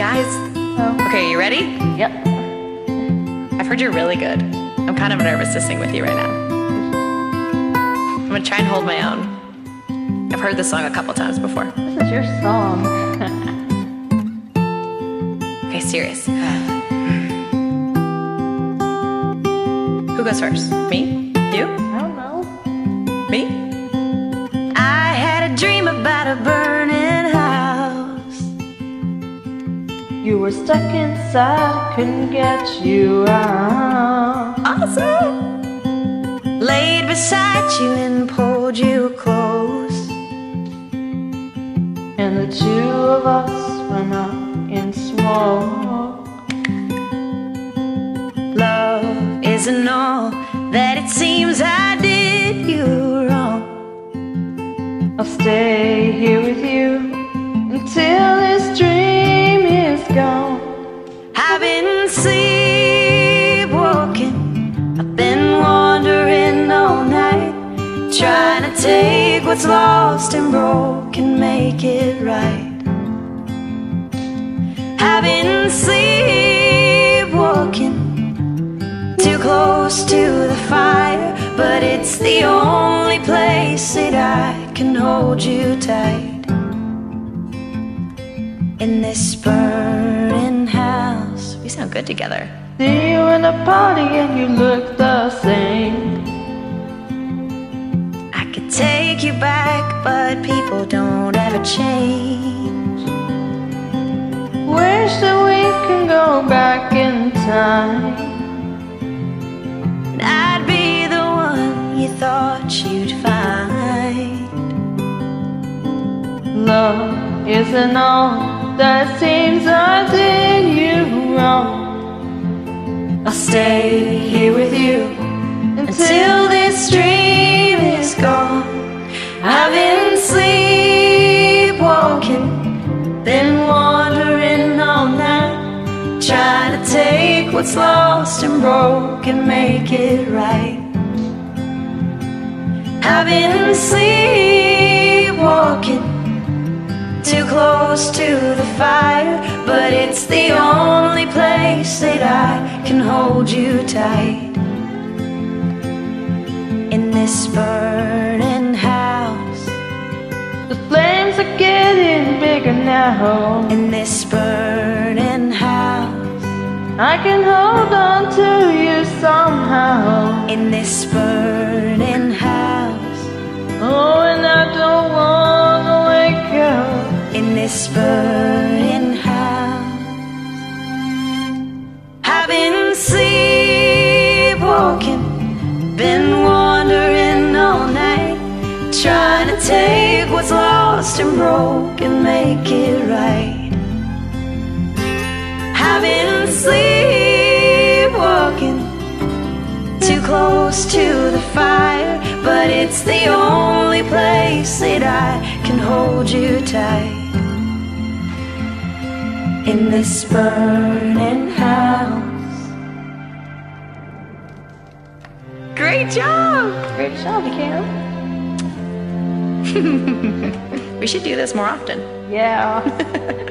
guys. Oh. Okay, you ready? Yep. I've heard you're really good. I'm kind of nervous to sing with you right now. I'm gonna try and hold my own. I've heard this song a couple times before. This is your song. Okay, serious. Who goes first? Me? You? I don't know. Me? Were stuck inside, couldn't get you out. Awesome! Laid beside you and pulled you close. And the two of us went up in smoke. Love isn't all that it seems I did you wrong. I'll stay here with you until this dream is gone. What's lost and broken, make it right. Been sleepwalking, too close to the fire, but it's the only place that I can hold you tight. In this burning house, we sound good together. See you in a party and you look the same. Take you back, but people don't ever change. Wish that we can go back in time. And I'd be the one you thought you'd find. Love isn't all that seems I did you wrong. I'll stay here with you until trying to take what's lost and broken, make it right. I've been sleepwalking, too close to the fire, but it's the only place that I can hold you tight. In this burning house, The flames are getting bigger now. in this burning I can hold on to you somehow. in this burning house, Oh, and I don't wanna wake up. in this burning house. I've been sleepwalking, been wandering all night, trying to take what's lost and broken, make it right. Sleepwalking, too close to the fire, but it's the only place that I can hold you tight. In this burning house. Great job! Great job, Cam. We should do this more often. Yeah.